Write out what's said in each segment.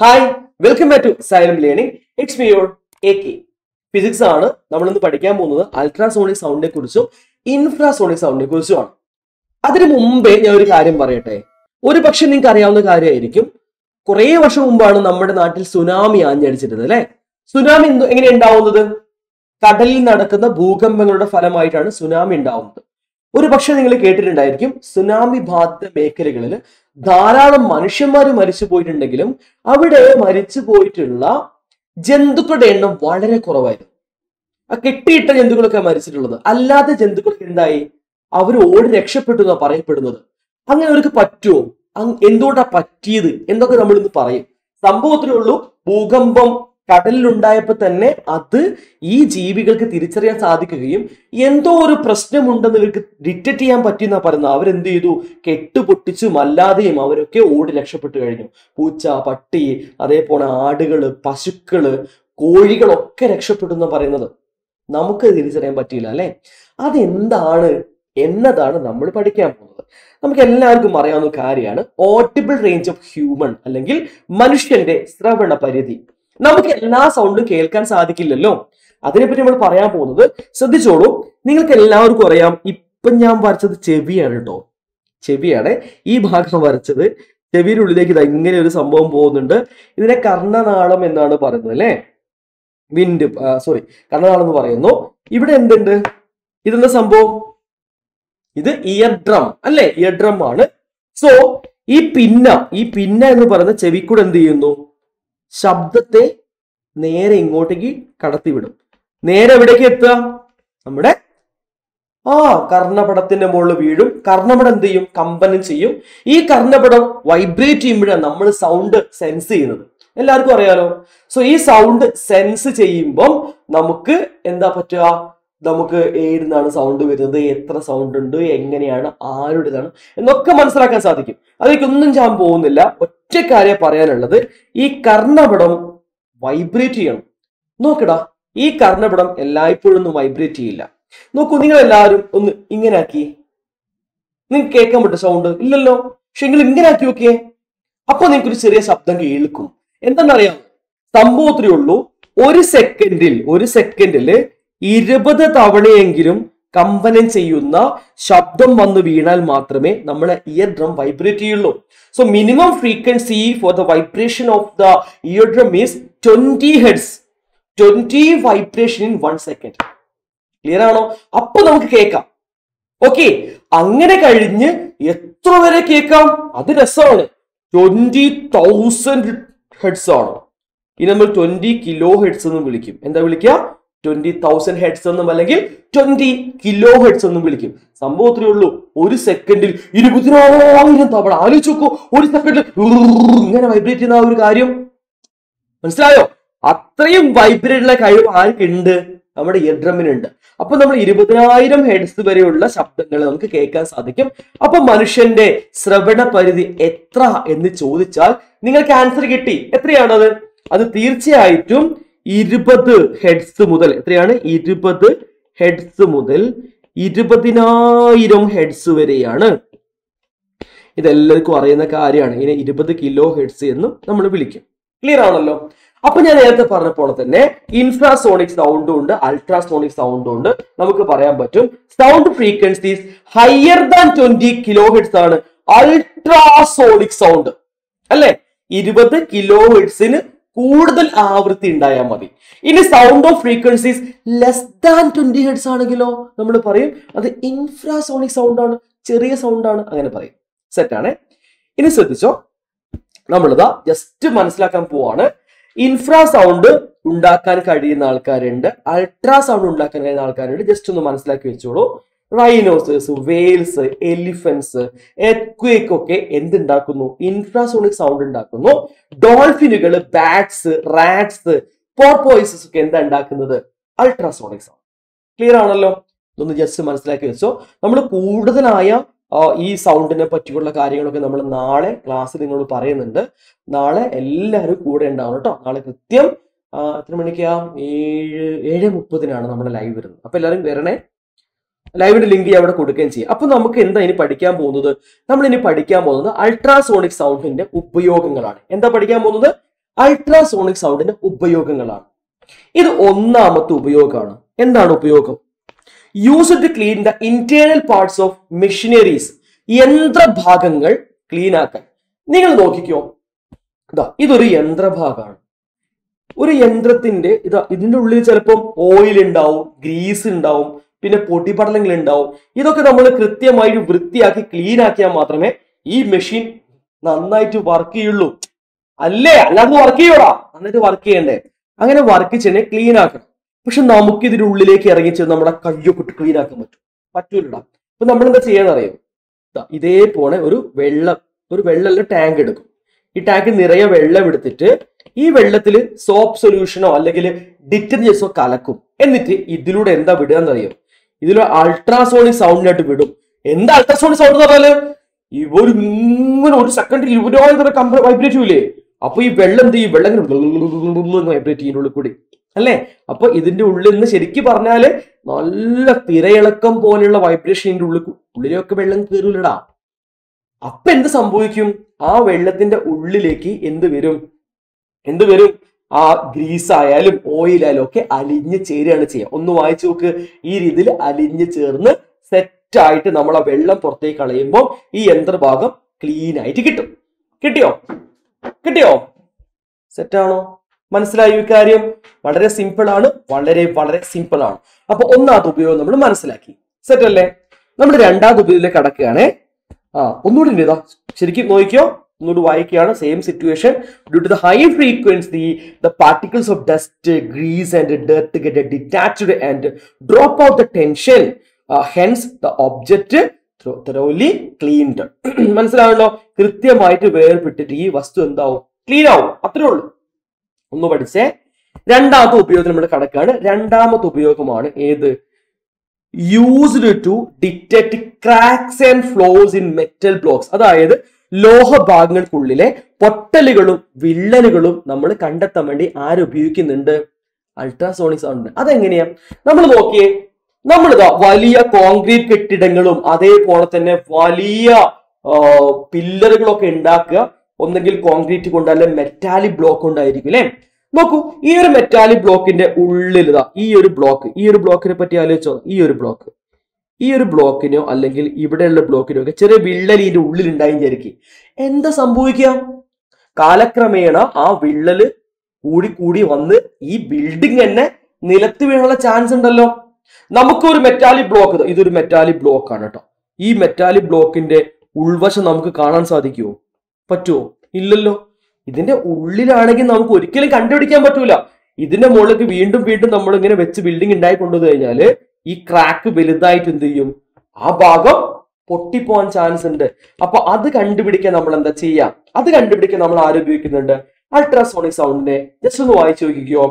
Hi welcome back to Xylem learning it's me your A K physics ആണ് നമ്മൾ ഇന്ന് പഠിക്കാൻ പോകുന്നത് അൾട്രാസോണിക് സൗണ്ടിനെ കുറിച്ചും ഇൻഫ്രാസോണിക് സൗണ്ടിനെ കുറിച്ചുമാണ്. അതിനു മുമ്പേ ഞാൻ ഒരു കാര്യം പറയട്ടെ. ഒരു പക്ഷെ നിങ്ങൾക്ക് അറിയാവുന്ന കാര്യമായിരിക്കും. കുറേ വർഷം മുമ്പാണ് നമ്മുടെ നാട്ടിൽ സുനാമി ആഞ്ഞടിച്ചിരുന്നത് അല്ലെ? സുനാമി എങ്ങനെ ഉണ്ടാവുന്നത്? കടലിൽ നടക്കുന്ന ഭൂകമ്പങ്ങളുടെ ഫലമായിട്ടാണ് സുനാമി ഉണ്ടാവുന്നത്. ഒരു പക്ഷെ നിങ്ങൾ കേട്ടിട്ടുണ്ടായിരിക്കും സുനാമി ബാധിത മേഖലകളിൽ ധാരാളം മനുഷ്യന്മാർ മരിച്ചു പോയിട്ടുണ്ടെങ്കിലും അവിടെ മരിച്ചു പോയിട്ടുള്ള ജന്തുക്കളുടെ എണ്ണം വളരെ കുറവായിരുന്നു. ആ കെട്ടിയിട്ട ജന്തുക്കളൊക്കെ മരിച്ചിട്ടുള്ളത്. അല്ലാത്ത ജന്തുക്കൾക്ക് എന്തായി? അവർ ഓടി രക്ഷപ്പെട്ടു എന്നാണ് പറയപ്പെടുന്നത്. അങ്ങനെ അവർക്ക് പറ്റുമോ എന്തുകൊണ്ടാ പറ്റിയത്? എന്തൊക്കെ നമ്മൾ ഇന്ന് പറയും. സംഭവത്തിലുള്ളൂ ഭൂകമ്പം കടലിലുണ്ടായപ്പോ തന്നെ അത് ഈ ജീവികൾക്ക് തിരിച്ചറിയാൻ സാധിക്കുകയും എന്തോ ഒരു പ്രശ്നമുണ്ടെന്ന് ഇവർക്ക് ഡിറ്റക്ട് ചെയ്യാൻ പറ്റിയെന്നാ പറയുന്നത്. അവരെന്ത് ചെയ്തു? കെട്ടുപൊട്ടിച്ചും അല്ലാതെയും അവരൊക്കെ ഓടി രക്ഷപ്പെട്ടു കഴിഞ്ഞു. പൂച്ച പട്ടി അതേപോലെ ആടുകൾ പശുക്കൾ കോഴികളൊക്കെ രക്ഷപ്പെട്ടു എന്ന് പറയുന്നത്. നമുക്ക് തിരിച്ചറിയാൻ പറ്റിയില്ല അല്ലെ? അതെന്താണ് എന്നതാണ് നമ്മൾ പഠിക്കാൻ പോകുന്നത്. നമുക്ക് എല്ലാവർക്കും അറിയാവുന്ന കാര്യമാണ്. ഓട്ടിബിൾ റേഞ്ച് ഓഫ് ഹ്യൂമൺ അല്ലെങ്കിൽ മനുഷ്യന്റെ ശ്രവണ പരിധി നമുക്ക് എല്ലാ സൗണ്ടും കേൾക്കാൻ സാധിക്കില്ലല്ലോ. അതിനെപ്പറ്റി നമ്മൾ പറയാൻ പോകുന്നത് ശ്രദ്ധിച്ചോളൂ. നിങ്ങൾക്ക് എല്ലാവർക്കും അറിയാം ഇപ്പം ഞാൻ വരച്ചത് ചെവിയാണ് കേട്ടോ ചെവിയാണ്. ഈ ഭാഗം വരച്ചത് ചെവിയുടെ ഉള്ളിലേക്ക് ഇത് ഇങ്ങനെ ഒരു സംഭവം പോകുന്നുണ്ട്. ഇതിനെ കർണനാളം എന്നാണ് പറയുന്നത് അല്ലെ? വിൻഡ് സോറി കർണനാളം എന്ന് പറയുന്നു. ഇവിടെ എന്തുണ്ട്? ഇതെന്താ സംഭവം? ഇത് ഇയർ ഡ്രം അല്ലെ? ഇയർ ഡ്രം ആണ്. സോ ഈ പിന്ന ഈ പിന്ന എന്ന് പറയുന്ന ചെവിക്കൂടെ എന്ത് ചെയ്യുന്നു? ശബ്ദത്തെ നേരെ ഇങ്ങോട്ടേക്ക് കടത്തിവിടും. നേരെ എവിടേക്ക് എത്തുക? നമ്മുടെ ആ കർണപടത്തിന്റെ മുകളിൽ വീഴും. കർണപടം എന്ത് ചെയ്യും? കമ്പനം ചെയ്യും. ഈ കർണപടം വൈബ്രേറ്റ് ചെയ്യുമ്പോഴാണ് നമ്മൾ സൗണ്ട് സെൻസ് ചെയ്യുന്നത്. എല്ലാവർക്കും അറിയാലോ? സോ ഈ സൗണ്ട് സെൻസ് ചെയ്യുമ്പം നമുക്ക് എന്താ പറ്റുക? നമുക്ക് ഏടുന്നാണ് സൗണ്ട് വരുന്നത്? എത്ര സൗണ്ട് ഉണ്ട്? എങ്ങനെയാണ്? ആരുടേതാണ്? എന്നൊക്കെ മനസ്സിലാക്കാൻ സാധിക്കും. അതിലേക്കൊന്നും ഞാൻ പോകുന്നില്ല. ഒറ്റ കാര്യം പറയാനുള്ളത് ഈ കർണപടം വൈബ്രേറ്റ് ചെയ്യണം. നോക്കടാ ഈ കർണപടം എല്ലായ്പ്പോഴും ഒന്നും വൈബ്രേറ്റ് ചെയ്യില്ല. നോക്കൂ നിങ്ങൾ എല്ലാവരും ഒന്ന് ഇങ്ങനെ ആക്കി നിങ്ങൾക്ക് കേൾക്കാൻ പറ്റും സൗണ്ട് ഇല്ലല്ലോ. പക്ഷെ നിങ്ങൾ ഇങ്ങനെ ആക്കി നോക്കിയേ. അപ്പൊ നിങ്ങൾക്ക് ഒരു ചെറിയ ശബ്ദം കേൾക്കും. എന്താണെന്നറിയാം സംഭവത്തിലേ ഉള്ളൂ. ഒരു സെക്കൻഡിൽ ഒരു സെക്കൻഡിൽ ഇരുപത് തവണയെങ്കിലും കമ്പനം ചെയ്യുന്ന ശബ്ദം വന്ന് വീണാൽ മാത്രമേ നമ്മളെ ഇയർ ഡ്രം വൈബ്രേറ്റ് ചെയ്യുള്ളൂ. So minimum frequency for the vibration of the ear drum is twenty hertz twenty vibration in one second clear ആണോ? അപ്പൊ നമുക്ക് കേൾക്കാം. ഓക്കെ അങ്ങനെ കഴിഞ്ഞ് എത്ര വരെ കേൾക്കാം? അത് രസമാണ്. ട്വന്റി തൗസൻഡ് ഹെഡ്സ് ആണ്? ഇനി നമ്മൾ ട്വന്റി കിലോ ഹെഡ്സ് എന്ന് വിളിക്കും. എന്താ വിളിക്കുക? ട്വന്റി തൗസൻഡ് ഹെഡ്സ് എന്നും അല്ലെങ്കിൽ ട്വന്റി കിലോ ഹെഡ്സ് എന്നും വിളിക്കും. സംഭവം ഇത്രയേ ഉള്ളൂ. ഒരു സെക്കൻഡിൽ ഇരുപതിനായിരം തവണ. ആലോചിച്ച് നോക്കൂ. ഒരു സെക്കൻഡിൽ ഇങ്ങനെ വൈബ്രേറ്റ് ചെയ്യുന്ന ആ ഒരു കാര്യം. മനസ്സിലായോ? അത്രയും വൈബ്രേറ്റ് ഉള്ള കഴിവ് ആർക്കുണ്ട്? നമ്മുടെ ഇയർ ഡ്രമ്മിനുണ്ട് അപ്പൊ നമ്മൾ ഇരുപതിനായിരം ഹെഡ്സ് വരെയുള്ള ശബ്ദങ്ങൾ നമുക്ക് കേൾക്കാൻ സാധിക്കും. അപ്പൊ മനുഷ്യന്റെ ശ്രവണ പരിധി എത്ര എന്ന് ചോദിച്ചാൽ നിങ്ങൾക്ക് ആൻസർ കിട്ടി. എത്രയാണത്? അത് തീർച്ചയായിട്ടും ഇരുപത് ഹെഡ്സ് മുതൽ എത്രയാണ്? ഇരുപത് ഹെഡ്സ് മുതൽ ഇരുപതിനായിരം ഹെഡ്സ് വരെയാണ്. ഇതെല്ലാവർക്കും അറിയുന്ന കാര്യമാണ്. ഇതിനെ ഇരുപത് കിലോ ഹെഡ്സ് എന്നും നമ്മൾ വിളിക്കും. ക്ലിയർ ആണല്ലോ? അപ്പൊ ഞാൻ നേരത്തെ പറഞ്ഞ പോലെ തന്നെ ഇൻഫ്രാസോണിക് സൗണ്ടും ഉണ്ട് അൾട്രാസോണിക് സൗണ്ടും ഉണ്ട്. നമുക്ക് പറയാൻ പറ്റും. Sound frequencies higher than twenty kilo hertz ആണ് അൾട്രാസോണിക് സൗണ്ട് അല്ലെ? ഇരുപത് കിലോ ഹെഡ്സിന് കൂടുതൽ ആവൃത്തി ഉണ്ടായാൽ മതി. ഇനി sound of frequencies less than twenty hertz ആണെങ്കിലോ നമ്മൾ പറയും. അത് ഇൻഫ്രാസോണിക് സൗണ്ട് ആണ് ചെറിയ സൗണ്ട് ആണ് അങ്ങനെ പറയും. സെറ്റ് ആണ്. ഇനി ശ്രദ്ധിച്ചോ? നമ്മളിതാ ജസ്റ്റ് മനസ്സിലാക്കാൻ പോവാണ്. ഇൻഫ്രാ സൗണ്ട് ഉണ്ടാക്കാൻ കഴിയുന്ന ആൾക്കാരുണ്ട്. അൾട്രാ സൗണ്ട് ഉണ്ടാക്കാൻ കഴിയുന്ന ആൾക്കാരുണ്ട്. ജസ്റ്റ് ഒന്ന് മനസ്സിലാക്കി വെച്ചോളൂ. റൈനോസേഴ്സ് വെയിൽസ് എലിഫൻസ് എക്വേക്ക് ഒക്കെ എന്തുണ്ടാക്കുന്നു? ഇൻഫ്രാസോണിക് സൗണ്ട് ഉണ്ടാക്കുന്നു. ഡോൾഫിനുകൾ ബാറ്റ്സ് റാറ്റ്സ് പോർപോയിസസ് ഒക്കെ എന്താ ഉണ്ടാക്കുന്നത്? അൾട്രാസോണിക് സൗണ്ട് ക്ലിയർ ആണല്ലോ? ഇതൊന്ന് ജസ്റ്റ് മനസ്സിലാക്കി വെച്ചോ. നമ്മൾ കൂടുതലായ ഈ സൗണ്ടിനെ പറ്റിയുള്ള കാര്യങ്ങളൊക്കെ നമ്മൾ നാളെ ക്ലാസ്സിൽ നിങ്ങളോട് പറയുന്നുണ്ട്. നാളെ എല്ലാവരും കൂടെ ഉണ്ടാവും കേട്ടോ. നാളെ കൃത്യം എത്ര മണിക്കാ? ഏഴ് ഏഴ് മുപ്പതിനാണ് നമ്മുടെ ലൈവ് വരുന്നത്. അപ്പൊ എല്ലാവരും വരണേ ലൈവിന്റെ ലിങ്ക് ഞാൻ അവിടെ കൊടുക്കുകയും ചെയ്യും. അപ്പൊ നമുക്ക് എന്താ ഇനി പഠിക്കാൻ പോകുന്നത്? നമ്മൾ ഇനി പഠിക്കാൻ പോകുന്നത് അൾട്രാസോണിക് സൗണ്ടിന്റെ ഉപയോഗങ്ങളാണ്. എന്താ പഠിക്കാൻ പോകുന്നത്? അൾട്രാസോണിക് സൗണ്ടിന്റെ ഉപയോഗങ്ങളാണ്. ഇത് ഒന്നാമത്തെ ഉപയോഗമാണ്. എന്താണ് ഉപയോഗം? Use to clean the internal parts of machineries യന്ത്രഭാഗങ്ങൾ clean ആക്കാൻ. നിങ്ങൾ നോക്കിക്കോ. ഇതാ ഇതൊരു യന്ത്രഭാഗമാണ്. ഒരു യന്ത്രത്തിന്റെ ഇതാ ഇതിന്റെ ഉള്ളിൽ ചിലപ്പം ഓയിൽ ഉണ്ടാവും ഗ്രീസ് ഉണ്ടാവും പിന്നെ പൊടിപടലങ്ങൾ ഉണ്ടാവും. ഇതൊക്കെ നമ്മൾ കൃത്യമായി വൃത്തിയാക്കി ക്ലീൻ ആക്കിയാൽ മാത്രമേ ഈ മെഷീൻ നന്നായിട്ട് വർക്ക് ചെയ്യുള്ളൂ. അല്ലേ? അല്ലാതെ വർക്ക് ചെയ്യോടാ. നന്നായിട്ട് വർക്ക് ചെയ്യണ്ടേ. അങ്ങനെ വർക്ക് ചെയ്യണേ ക്ലീൻ ആക്കണം. പക്ഷെ നമുക്ക് ഇതിന്റെ ഉള്ളിലേക്ക് ഇറങ്ങി ചെന്ന് നമ്മുടെ കയ്യൊക്കെ ഇട്ട് ക്ലീൻ ആക്കാൻ പറ്റും. പറ്റൂലടാ. അപ്പൊ നമ്മൾ എന്താ ചെയ്യാൻ അറിയാം ഇതേപോലെ ഒരു വെള്ളം ഒരു വെള്ളം ടാങ്ക് എടുക്കും. ഈ ടാങ്ക് നിറയെ വെള്ളം എടുത്തിട്ട് ഈ വെള്ളത്തിൽ സോപ്പ് സൊല്യൂഷനോ അല്ലെങ്കിൽ ഡിറ്റർജൻസോ കലക്കും. എന്നിട്ട് ഇതിലൂടെ എന്താ വിടുക എന്നറിയോ? ഇതിലൂടെ അൾട്രാസോണിക് സൗണ്ടിനായിട്ട് വിടും. എന്താ അൾട്രാസോണിക് സൗണ്ട് എന്ന് പറഞ്ഞാൽ? ഇവർ ഇങ്ങനെ ഒരു സെക്കൻഡിൽ ഇവരോട് കമ്പ വൈബ്രേറ്റ് ചെയ്യൂലേ? അപ്പൊ ഈ വെള്ളം എന്ത് ചെയ്യും? വെള്ളം ഇങ്ങനെ വൈബ്രേറ്റ് ചെയ്യുന്നുള്ളിൽ കൂടി. അല്ലേ? അപ്പൊ ഇതിന്റെ ഉള്ളിൽ നിന്ന് ശരിക്കും പറഞ്ഞാൽ നല്ല തിരയിളക്കം പോലെയുള്ള വൈബ്രേഷന്റെ ഉള്ളിൽ ഉള്ളിലൊക്കെ വെള്ളം കയറൂലടാ. അപ്പൊ എന്ത് സംഭവിക്കും? ആ വെള്ളത്തിന്റെ ഉള്ളിലേക്ക് എന്ത് വരും? എന്ത് വരും? ആ ഗ്രീസ് ആയാലും ഓയിൽ ആയാലും ഒക്കെ അലിഞ്ഞ് ചേരുകയാണ് ചെയ്യുക. ഒന്ന് വായിച്ചു നോക്ക്. ഈ രീതിയിൽ അലിഞ്ഞ് ചേർന്ന് സെറ്റ് ആയിട്ട് നമ്മൾ ആ വെള്ളം പുറത്തേക്ക് കളയുമ്പോൾ ഈ യന്ത്രഭാഗം ക്ലീൻ ആയിട്ട് കിട്ടും. കിട്ടിയോ? കിട്ടിയോ? സെറ്റാണോ മനസ്സിലായോ ഈ കാര്യം? വളരെ സിമ്പിൾ ആണ്. വളരെ വളരെ സിമ്പിൾ ആണ്. അപ്പൊ ഒന്നാമത്തെ ഉപയോഗം നമ്മൾ മനസ്സിലാക്കി. സെറ്റ് അല്ലേ? നമ്മൾ രണ്ടാമത്തെ ഉപയോഗത്തിലേക്ക് കടക്കുകയാണേ. ആ ഒന്നുകൂടി ശരിക്കും നോക്കിയോ ഒന്നുകൂടി വായിക്കുകയാണ്. Same situation due to the high frequency the particles of dust grease and dirt get detached and drop out the tension hence the object thoroughly cleaned മനസ്സിലാവണല്ലോ കൃത്യമായിട്ട് വേർപെട്ടിട്ട് ഈ വസ്തു എന്താവും? ക്ലീൻ ആവും. അത്രേ ഉള്ളൂ. ഒന്ന് പഠിച്ചേ. രണ്ടാമത്തെ ഉപയോഗത്തിൽ നമ്മൾ കടക്കാണ് രണ്ടാമത്തെ ഉപയോഗമാണ് ഏത്? Used to detect cracks and flaws in metal blocks അതായത് ലോഹഭാഗങ്ങൾക്കുള്ളിലെ പൊട്ടലുകളും വിള്ളലുകളും നമ്മൾ കണ്ടെത്താൻ വേണ്ടി ആരുപയോഗിക്കുന്നുണ്ട് അൾട്രാസോണിക് സൗണ്ട് അതെങ്ങനെയാ? നമ്മൾ നോക്കിയേ നമ്മളിതാ വലിയ കോൺക്രീറ്റ് കെട്ടിടങ്ങളും അതേപോലെ തന്നെ വലിയ പില്ലറുകളൊക്കെ ഉണ്ടാക്കുക. ഒന്നെങ്കിൽ കോൺക്രീറ്റ് കൊണ്ട് അല്ലെ മെറ്റാലിക് ബ്ലോക്ക് കൊണ്ടായിരിക്കും അല്ലെ? നോക്കൂ ഈ ഒരു മെറ്റാലിക് ബ്ലോക്കിന്റെ ഉള്ളിൽ ഇതാ ഈ ഒരു ബ്ലോക്ക് ഈ ഒരു ബ്ലോക്കിനെ പറ്റി ആലോചിച്ചോ ഈ ഒരു ബ്ലോക്ക് ഈ ഒരു ബ്ലോക്കിനോ അല്ലെങ്കിൽ ഇവിടെയുള്ള ബ്ലോക്കിനോ ഒക്കെ ചെറിയ വിള്ളൽ ഇതിന്റെ ഉള്ളിൽ ഉണ്ടായി വിചാരിക്കും. എന്താ സംഭവിക്കുക കാലക്രമേണ ആ വിള്ളൽ കൂടി കൂടി വന്ന് ഈ ബിൽഡിംഗ് തന്നെ നിലത്ത് വീഴാനുള്ള ചാൻസ് ഉണ്ടല്ലോ. നമുക്കൊരു മെറ്റാലിക് ബ്ലോക്ക് ഇതൊരു മെറ്റാലിക് ബ്ലോക്ക് ആണ് കേട്ടോ ഈ മെറ്റാലിക് ബ്ലോക്കിന്റെ ഉൾവശം നമുക്ക് കാണാൻ സാധിക്കുമോ പറ്റുമോ ഇല്ലല്ലോ. ഇതിന്റെ ഉള്ളിലാണെങ്കിൽ നമുക്ക് ഒരിക്കലും കണ്ടുപിടിക്കാൻ പറ്റൂല. ഇതിന്റെ മുകളിലേക്ക് വീണ്ടും വീണ്ടും നമ്മൾ ഇങ്ങനെ വെച്ച് ബിൽഡിംഗ് ഉണ്ടായി കൊണ്ടുവന്നു കഴിഞ്ഞാൽ ഈ ക്രാക്ക് വലുതായിട്ട് എന്ത് ചെയ്യും? ആ ഭാഗം പൊട്ടിപ്പോവാൻ ചാൻസ് ഉണ്ട്. അപ്പൊ അത് കണ്ടുപിടിക്കാൻ നമ്മൾ എന്താ ചെയ്യാം? അത് കണ്ടുപിടിക്കാൻ നമ്മൾ ആര് ഉപയോഗിക്കുന്നുണ്ട്? അൾട്രാസോണിക് സൗണ്ടിനെ ജസ്റ്റ് ഒന്ന് വായിച്ചു നോക്കിക്കോ.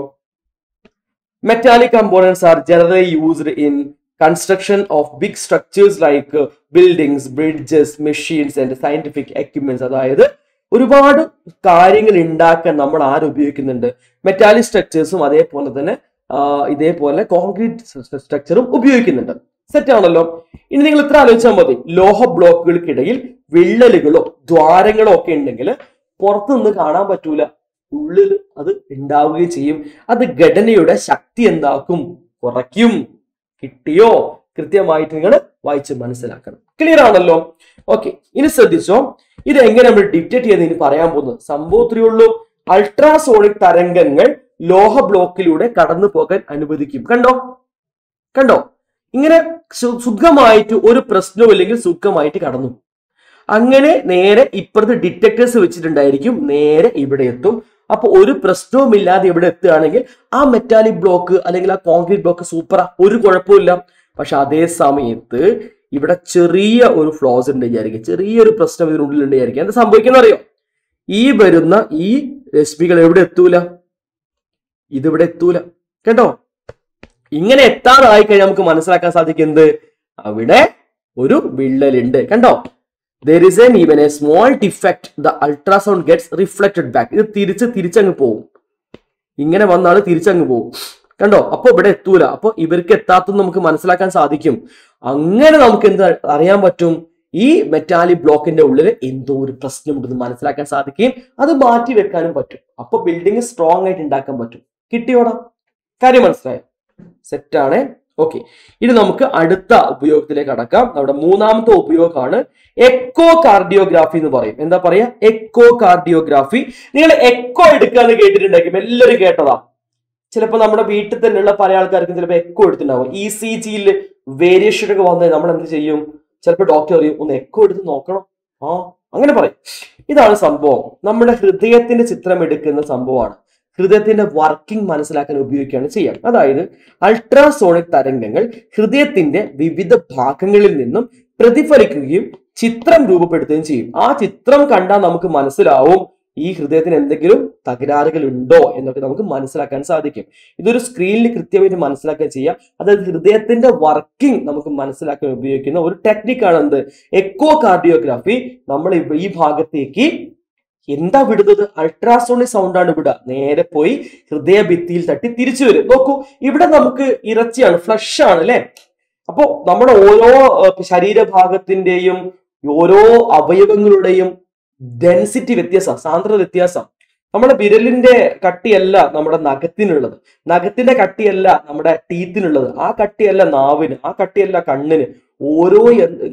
Metallic components are generally used in construction of big structures like buildings bridges machines and scientific equipments അതായത് ഒരുപാട് കാര്യങ്ങൾ ഉണ്ടാക്കാൻ നമ്മൾ ആര് ഉപയോഗിക്കുന്നുണ്ട്? മെറ്റാലിക് സ്ട്രക്ചേഴ്സും അതേപോലെ തന്നെ ഇതേപോലെ കോൺക്രീറ്റ് സ്ട്രക്ചറും ഉപയോഗിക്കുന്നുണ്ട്. സെറ്റ് ആണല്ലോ. ഇനി നിങ്ങൾ ഇത്ര ആലോചിച്ചാൽ മതി. ലോഹ ബ്ലോക്കുകൾക്കിടയിൽ വിള്ളലുകളോ ദ്വാരങ്ങളോ ഒക്കെ ഉണ്ടെങ്കിൽ പുറത്തുനിന്ന് കാണാൻ പറ്റൂല. ഉള്ളിൽ അത് ഉണ്ടാവുകയും ചെയ്യും. അത് ഘടനയുടെ ശക്തി എന്താക്കും? കുറയ്ക്കും. കിട്ടിയോ? കൃത്യമായിട്ട് നിങ്ങൾ വായിച്ച് മനസ്സിലാക്കണം. ക്ലിയർ ആണല്ലോ? ഓക്കെ ഇനി ശ്രദ്ധിച്ചോ? ഇത് എങ്ങനെ നമ്മൾ ഡിറ്റക്ട് ചെയ്ത് ഇനി പറയാൻ പോകുന്നത്. സംഭവത്തിലേ ഉള്ളൂ. അൾട്രാസോണിക് തരംഗങ്ങൾ ലോഹ ബ്ലോക്കിലൂടെ കടന്നു പോകാൻ അനുവദിക്കും. കണ്ടോ? കണ്ടോ? ഇങ്ങനെ സുഖമായിട്ട് ഒരു പ്രശ്നവും ഇല്ലെങ്കിൽ സുഖമായിട്ട് കടന്നു. അങ്ങനെ നേരെ ഇപ്പുറത്ത് ഡിറ്റക്ടേഴ്സ് വെച്ചിട്ടുണ്ടായിരിക്കും. നേരെ ഇവിടെ എത്തും. അപ്പൊ ഒരു പ്രശ്നവും ഇല്ലാതെ ഇവിടെ എത്തുകയാണെങ്കിൽ ആ മെറ്റാലിക് ബ്ലോക്ക് അല്ലെങ്കിൽ ആ കോൺക്രീറ്റ് ബ്ലോക്ക് സൂപ്പറാ ഒരു കുഴപ്പമില്ല പക്ഷെ അതേ സമയത്ത് ഇവിടെ ചെറിയ ഒരു ഫ്ലോസ് ഉണ്ട് വിചാരിക്കും ചെറിയൊരു പ്രശ്നം ഇതിനുള്ളിൽ ഉണ്ട് വിചാരിക്കും എന്താ സംഭവിക്കുന്ന അറിയോ? ഈ വരുന്ന ഈ രശ്മികൾ എവിടെ എത്തൂല? ഇതിവിടെ എത്തൂല. കേട്ടോ? ഇങ്ങനെ എത്താറായി കഴിഞ്ഞാൽ നമുക്ക് മനസ്സിലാക്കാൻ സാധിക്കും എന്ത്? അവിടെ ഒരു വിള്ളലുണ്ട്. കണ്ടോ? There is an even a small defect the ultrasound gets reflected back ഇത് തിരിച്ച് തിരിച്ചങ്ങ് പോവും. ഇങ്ങനെ വന്നാണ് തിരിച്ചങ്ങ് പോവും. കണ്ടോ? അപ്പൊ ഇവിടെ എത്തൂല. അപ്പൊ ഇവർക്ക് എത്താത്തെന്ന് നമുക്ക് മനസ്സിലാക്കാൻ സാധിക്കും. അങ്ങനെ നമുക്ക് എന്ത് അറിയാൻ പറ്റും? ഈ മെറ്റാലിക് ബ്ലോക്കിന്റെ ഉള്ളിൽ എന്തോ ഒരു പ്രശ്നമുണ്ടെന്ന് മനസ്സിലാക്കാൻ സാധിക്കുകയും അത് മാറ്റി വെക്കാനും പറ്റും. അപ്പൊ ബിൽഡിംഗ് സ്ട്രോങ് ആയിട്ട് ഉണ്ടാക്കാൻ പറ്റും. കിട്ടിയോടാ? കാര്യം മനസ്സിലായോ? സെറ്റാണ്? ഓക്കെ. ഇനി നമുക്ക് അടുത്ത ഉപയോഗത്തിലേക്ക് അടക്കാം നമ്മുടെ മൂന്നാമത്തെ ഉപയോഗമാണ് എക്കോ കാർഡിയോഗ്രാഫി എന്ന് പറയും. എന്താ പറയാ? എക്കോ കാർഡിയോഗ്രാഫി നിങ്ങൾ എക്കോ എടുക്കാന്ന് കേട്ടിട്ടുണ്ടായിരിക്കും. എല്ലാവരും കേട്ടതാ. ചിലപ്പോൾ നമ്മുടെ വീട്ടിൽ തന്നെയുള്ള പല ആൾക്കാർക്കും ചിലപ്പോൾ എക്കോ എടുത്തിട്ടുണ്ടാവും. ഇ സി ജിയിൽ വേരിയേഷൻ ഒക്കെ വന്നാൽ നമ്മൾ എന്ത് ചെയ്യും? ചിലപ്പോൾ ഡോക്ടർ പറയും ഒന്ന് എക്കോ എടുത്ത് നോക്കണം. ആ അങ്ങനെ പറയും. ഇതാണ് സംഭവം. നമ്മുടെ ഹൃദയത്തിന്റെ ചിത്രം എടുക്കുന്ന സംഭവമാണ്. ഹൃദയത്തിന്റെ വർക്കിംഗ് മനസ്സിലാക്കാൻ ഉപയോഗിക്കുകയാണ് ചെയ്യാം അതായത് അൾട്രാസോണിക് തരംഗങ്ങൾ ഹൃദയത്തിന്റെ വിവിധ ഭാഗങ്ങളിൽ നിന്നും പ്രതിഫലിക്കുകയും ചിത്രം രൂപപ്പെടുത്തുകയും ചെയ്യും. ആ ചിത്രം കണ്ടാൽ നമുക്ക് മനസ്സിലാവും ഈ ഹൃദയത്തിന് എന്തെങ്കിലും തകരാറുകൾ ഉണ്ടോ എന്നൊക്കെ നമുക്ക് മനസ്സിലാക്കാൻ സാധിക്കും. ഇതൊരു സ്ക്രീനിൽ കൃത്യമായിട്ട് മനസ്സിലാക്കാൻ ചെയ്യാം. അതായത് ഹൃദയത്തിന്റെ വർക്കിംഗ് നമുക്ക് മനസ്സിലാക്കാൻ ഉപയോഗിക്കുന്ന ഒരു ടെക്നിക്കാണ് എന്ത് എക്കോ കാർഡിയോഗ്രാഫി നമ്മൾ ഈ ഭാഗത്തേക്ക് എന്താ വിടുന്നത്? അൾട്രാസോണിക് സൗണ്ട് ആണ് വിടുക. നേരെ പോയി ഹൃദയ ഭിത്തിയിൽ തട്ടി തിരിച്ചു വരും. നോക്കൂ ഇവിടെ നമുക്ക് ഇറച്ചിയാണ് ഫ്ലഷ് ആണ് അല്ലെ? അപ്പോ നമ്മുടെ ഓരോ ശരീരഭാഗത്തിന്റെയും ഓരോ അവയവങ്ങളുടെയും ഡെൻസിറ്റി വ്യത്യാസം സാന്ദ്രത വ്യത്യാസം നമ്മുടെ വിരലിന്റെ കട്ടിയല്ല നമ്മുടെ നഖത്തിനുള്ളത്. നഖത്തിന്റെ കട്ടിയല്ല നമ്മുടെ ടീത്തിനുള്ളത് ആ കട്ടിയല്ല നാവിന് ആ കട്ടിയല്ല കണ്ണിന്. ഓരോ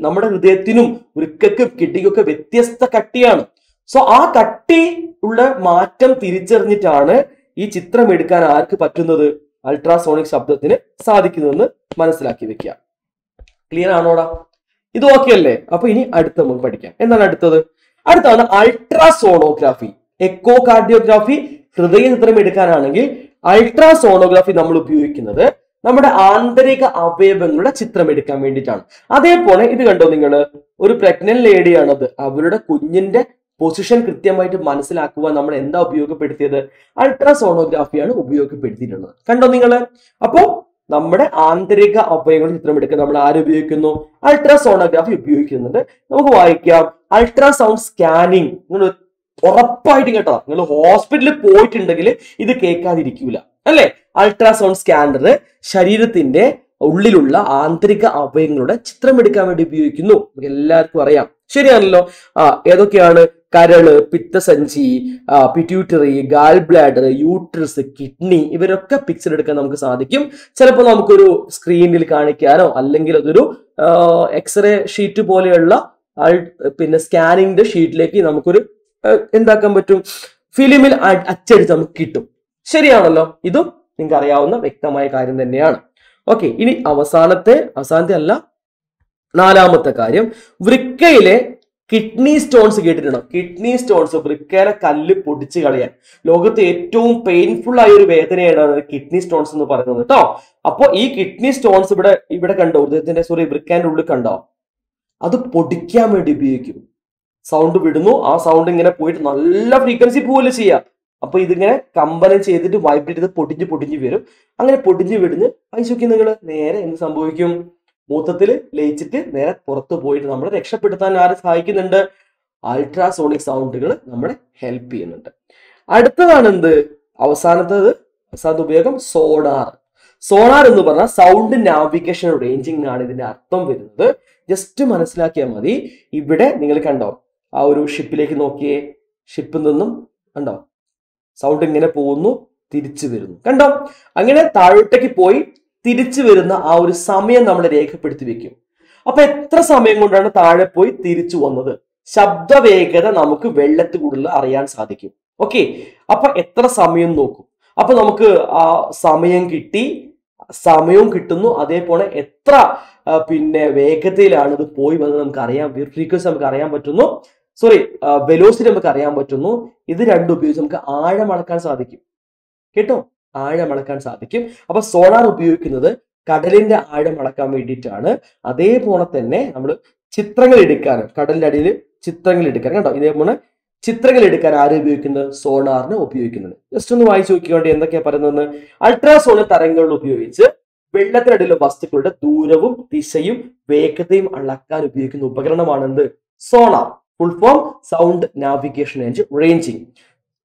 നമ്മുടെ ഹൃദയത്തിനും വൃക്കക്കും കിഡ്നിക്കൊക്കെ വ്യത്യസ്ത കട്ടിയാണ്. സോ ആ കട്ടി ഉള്ള മാറ്റം തിരിച്ചറിഞ്ഞിട്ടാണ് ഈ ചിത്രം എടുക്കാൻ ആർക്ക് പറ്റുന്നത്? അൾട്രാസോണിക് ശബ്ദത്തിന് സാധിക്കുന്നതെന്ന് മനസ്സിലാക്കി വെക്കുക. ക്ലിയർ ആണോടാ? ഇത് ഓക്കെ അല്ലേ? അപ്പൊ ഇനി അടുത്ത നമുക്ക് പഠിക്കാം. എന്താണ് അടുത്തത്? അടുത്താണ് അൾട്രാസോണോഗ്രാഫി എക്കോ കാർഡിയോഗ്രാഫി ഹൃദയ ചിത്രം എടുക്കാനാണെങ്കിൽ അൾട്രാസോണോഗ്രാഫി നമ്മൾ ഉപയോഗിക്കുന്നത് നമ്മുടെ ആന്തരിക അവയവങ്ങളുടെ ചിത്രം എടുക്കാൻ വേണ്ടിയിട്ടാണ്. അതേപോലെ ഇത് കണ്ടോ നിങ്ങൾ? ഒരു പ്രഗ്നന്റ് ലേഡിയാണത് അവരുടെ കുഞ്ഞിന്റെ പൊസിഷൻ കൃത്യമായിട്ട് മനസ്സിലാക്കുവാൻ നമ്മൾ എന്താ ഉപയോഗപ്പെടുത്തിയത്? അൾട്രാസോണോഗ്രാഫിയാണ് ഉപയോഗപ്പെടുത്തിയിട്ടുള്ളത്. കണ്ടോ നിങ്ങൾ അപ്പോ നമ്മുടെ ആന്തരിക അവയവങ്ങൾ ചിത്രമെടുക്കാൻ നമ്മൾ ആരുപയോഗിക്കുന്നു അൾട്രാസോണോഗ്രാഫി ഉപയോഗിക്കുന്നുണ്ട്. നമുക്ക് വായിക്കാം. അൾട്രാസൗണ്ട് സ്കാനിങ് നിങ്ങൾ ഉറപ്പായിട്ടും കേട്ടോ. നിങ്ങൾ ഹോസ്പിറ്റലിൽ പോയിട്ടുണ്ടെങ്കിൽ ഇത് കേൾക്കാതിരിക്കൂല. അല്ലെ? അൾട്രാസൗണ്ട് സ്കാനർ ശരീരത്തിന്റെ ഉള്ളിലുള്ള ആന്തരിക അവയവങ്ങളുടെ ചിത്രമെടുക്കാൻ വേണ്ടി ഉപയോഗിക്കുന്നു. നമുക്ക് എല്ലാവർക്കും അറിയാം. ശരിയാണല്ലോ? ആ ഏതൊക്കെയാണ്? കരൾ പിത്തസഞ്ചി pituitary gall bladder uterus kidney ഇവരൊക്കെ പിക്ചർ എടുക്കാൻ നമുക്ക് സാധിക്കും. ചിലപ്പോൾ നമുക്കൊരു സ്ക്രീനിൽ കാണിക്കാനോ അല്ലെങ്കിൽ അതൊരു എക്സ്റേ ഷീറ്റ് പോലെയുള്ള പിന്നെ സ്കാനിങ്ങിന്റെ ഷീറ്റിലേക്ക് നമുക്കൊരു എന്താക്കാൻ പറ്റും? ഫിലിമിൽ അച്ചടിച്ച് നമുക്ക് കിട്ടും. ശരിയാണല്ലോ? ഇതും നിങ്ങൾക്ക് അറിയാവുന്ന വ്യക്തമായ കാര്യം തന്നെയാണ്. ഓക്കെ ഇനി അവസാനത്തെ അവസാനത്തെ അല്ല നാലാമത്തെ കാര്യം. വൃക്കയിലെ കിഡ്നി സ്റ്റോൺസ് കേട്ടിട്ടുണ്ടോ? കിഡ്നി സ്റ്റോൺസ് വൃക്കയിലെ കല്ല് പൊടിച്ച് കളയാൻ. ലോകത്ത് ഏറ്റവും പെയിൻഫുൾ ആയ ഒരു വേദനയാണ് കിഡ്നി സ്റ്റോൺസ് എന്ന് പറയുന്നത് കേട്ടോ അപ്പൊ ഈ കിഡ്നി സ്റ്റോൺസ് ഇവിടെ ഇവിടെ കണ്ടോ? ഹൃദയത്തിന്റെ സോറി വൃക്കാന്റെ ഉള്ളിൽ കണ്ടോ? അത് പൊടിക്കാൻ വേണ്ടി ഉപയോഗിക്കും. സൗണ്ട് വിടുന്നു. ആ സൗണ്ട് ഇങ്ങനെ പോയിട്ട് നല്ല ഫ്രീക്വൻസി പോലും ചെയ്യാം. അപ്പൊ ഇതിങ്ങനെ കമ്പനം ചെയ്തിട്ട് വൈബ്രേറ്റ് ചെയ്ത് പൊടിഞ്ഞ് പൊടിഞ്ഞ് വരും. അങ്ങനെ പൊടിഞ്ഞ് വിടുന്ന് പൈസ നിങ്ങൾ നേരെ എന്ത് സംഭവിക്കും? മൂത്രത്തിൽ ലയിച്ചിട്ട് നേരെ പുറത്തു പോയിട്ട് നമ്മളെ രക്ഷപ്പെടുത്താൻ ആരെ സഹായിക്കുന്നുണ്ട്? അൾട്രാസോണിക് സൗണ്ടുകൾ നമ്മളെ ഹെൽപ്പ് ചെയ്യുന്നുണ്ട്. അടുത്തതാണ് എന്ത്? അവസാനത്തത് അവസാനത്തെ ഉപയോഗം സോണാർ സോണാർ എന്ന് പറഞ്ഞാൽ സൗണ്ട് നാവിഗേഷൻ ആണ് ഇതിന്റെ അർത്ഥം വരുന്നത്. ജസ്റ്റ് മനസ്സിലാക്കിയാൽ മതി. ഇവിടെ നിങ്ങൾ കണ്ടോ? ആ ഒരു ഷിപ്പിലേക്ക് നോക്കിയേ. ഷിപ്പിൽ നിന്നും കണ്ടോ? സൗണ്ട് ഇങ്ങനെ പോകുന്നു തിരിച്ചു വരുന്നു. കണ്ടോ? അങ്ങനെ താഴോട്ടേക്ക് പോയി തിരിച്ചു വരുന്ന ആ ഒരു സമയം നമ്മൾ രേഖപ്പെടുത്തി വെക്കും. അപ്പൊ എത്ര സമയം കൊണ്ടാണ് താഴെ പോയി തിരിച്ചു വന്നത്? ശബ്ദവേഗത നമുക്ക് വെള്ളത്തിൽ കൂടുതൽ അറിയാൻ സാധിക്കും. ഓക്കെ അപ്പൊ എത്ര സമയം നോക്കും? അപ്പൊ നമുക്ക് ആ സമയം കിട്ടി സമയവും കിട്ടുന്നു. അതേപോലെ എത്ര പിന്നെ വേഗതയിലാണ് ഇത് പോയി വന്നത് നമുക്ക് അറിയാൻ ഫ്രീക്വൻസി നമുക്ക് അറിയാൻ പറ്റുന്നു. സോറി വെലോസിറ്റി നമുക്ക് അറിയാൻ പറ്റുന്നു. ഇത് രണ്ടും ഉപയോഗിച്ച് നമുക്ക് ആഴം അളക്കാൻ സാധിക്കും. കേട്ടോ? ആഴം അളക്കാൻ സാധിക്കും. അപ്പൊ സോളാർ ഉപയോഗിക്കുന്നത് കടലിന്റെ ആഴം അളക്കാൻ വേണ്ടിയിട്ടാണ്. അതേപോലെ തന്നെ നമ്മൾ ചിത്രങ്ങൾ എടുക്കാനും കടലിന്റെ അടിയിൽ ചിത്രങ്ങൾ എടുക്കാൻ കേട്ടോ ഇതേപോലെ ചിത്രങ്ങൾ എടുക്കാൻ ആരും ഉപയോഗിക്കുന്നത്? സോണാറിന് ഉപയോഗിക്കുന്നത് ജസ്റ്റ് ഒന്ന് വായിച്ചു നോക്കിക്കൊണ്ട് എന്തൊക്കെയാ പറയുന്നത് അൾട്രാസോണിക് തരംഗങ്ങൾ ഉപയോഗിച്ച് വെള്ളത്തിനടിയിലെ വസ്തുക്കളുടെ ദൂരവും ദിശയും വേഗതയും അളക്കാൻ ഉപയോഗിക്കുന്ന ഉപകരണമാണ് എന്ത് sonar full form sound navigation and ranging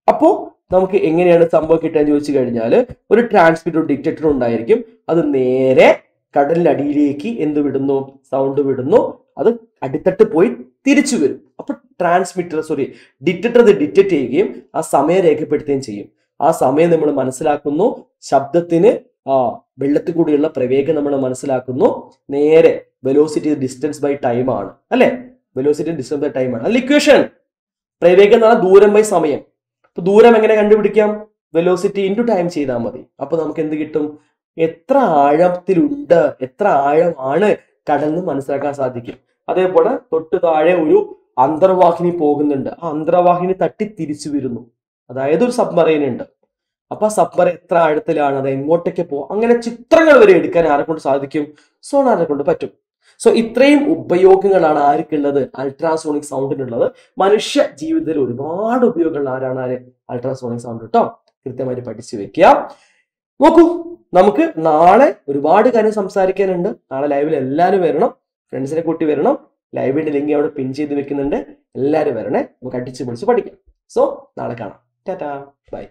അപ്പോ നമുക്ക് എങ്ങനെയാണ് സംഭവം കിട്ടാൻ ചോദിച്ചു കഴിഞ്ഞാൽ ഒരു ട്രാൻസ്മിറ്റർ ഡിറ്റക്ടർ ഉണ്ടായിരിക്കും. അത് നേരെ കടലിനടിയിലേക്ക് എന്ത് വിടുന്നു? സൗണ്ട് വിടുന്നു. അത് അടിത്തട്ട് പോയി തിരിച്ചു വരും. അപ്പൊ ട്രാൻസ്മിറ്റർ സോറി ഡിറ്റക്ടർ അത് ഡിറ്റക്ട് ചെയ്യുകയും ആ സമയം രേഖപ്പെടുത്തുകയും ചെയ്യും. ആ സമയം നമ്മൾ മനസ്സിലാക്കുന്നു. ശബ്ദത്തിന് ആ വെള്ളത്തിൽ കൂടിയുള്ള പ്രവേഗം നമ്മൾ മനസ്സിലാക്കുന്നു. നേരെ വെലോസിറ്റി ഡിസ്റ്റൻസ് ബൈ ടൈം ആണ്. അല്ലെ? വെലോസിറ്റി ഡിസ്റ്റൻസ് ബൈ ടൈം ആണ്. അല്ല ഇക്വേഷൻ പ്രവേഗം എന്ന് പറഞ്ഞാൽ ദൂരം ബൈ സമയം. അപ്പൊ ദൂരം എങ്ങനെ കണ്ടുപിടിക്കാം? വെലോസിറ്റി ഇന്റു ടൈം ചെയ്താൽ മതി. അപ്പൊ നമുക്ക് എന്ത് കിട്ടും? എത്ര ആഴത്തിലുണ്ട് എത്ര ആഴമാണ് കടലിന് മനസ്സിലാക്കാൻ സാധിക്കും. അതേപോലെ തൊട്ട് താഴെ ഒരു അന്തർവാഹിനി പോകുന്നുണ്ട്. ആ അന്തർവാഹിനി തട്ടി തിരിച്ചു വരുന്നു. അതായത് ഒരു സബ്മറൈൻ ഉണ്ട്. അപ്പൊ സബ്മറൈൻ എത്ര ആഴത്തിലാണ് അത് എങ്ങോട്ടേക്ക് പോകും അങ്ങനെ ചിത്രങ്ങൾ വരെ എടുക്കാൻ ആരെ കൊണ്ട് സാധിക്കും സോണാരെ കൊണ്ട് പറ്റും. സോ ഇത്രയും ഉപയോഗങ്ങളാണ് ആർക്കുള്ളത് അൾട്രാസോണിക് സൗണ്ടിനുള്ളത് മനുഷ്യ ജീവിതത്തിൽ ഒരുപാട് ഉപയോഗങ്ങൾ ആരാണ് ആര്? അൾട്രാസോണിക് സൗണ്ട് കേട്ടോ കൃത്യമായിട്ട് പഠിച്ചു വെക്കുക. നോക്കൂ നമുക്ക് നാളെ ഒരുപാട് കാര്യം സംസാരിക്കാനുണ്ട്. നാളെ ലൈവിൽ എല്ലാവരും വരണം. ഫ്രണ്ട്സിനെ കൂട്ടി വരണം. ലൈവിന്റെ ലിങ്ക് അവിടെ പിൻ ചെയ്ത് വെക്കുന്നുണ്ട്. എല്ലാവരും വരണേ. നമുക്ക് അടിച്ചു പൊളിച്ച് പഠിക്കാം. സോ നാളെ കാണാം. Tata bye